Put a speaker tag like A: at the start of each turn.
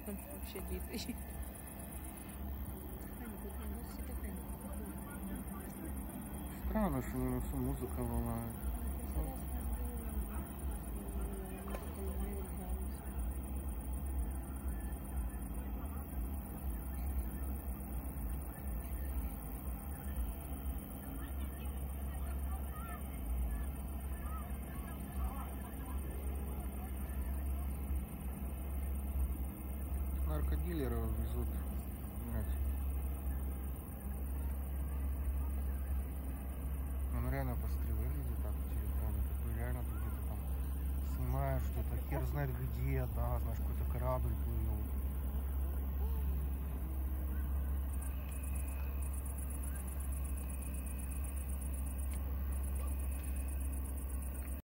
A: его там вообще дикий.
B: Странно, что на носу музыка лунает. Наркодилеров везут. блядь. Он реально пострел выглядит так в телефоне. Такой реально ты где-то там снимаешь где-то хер знает где, да, знаешь, какой-то корабль плывет.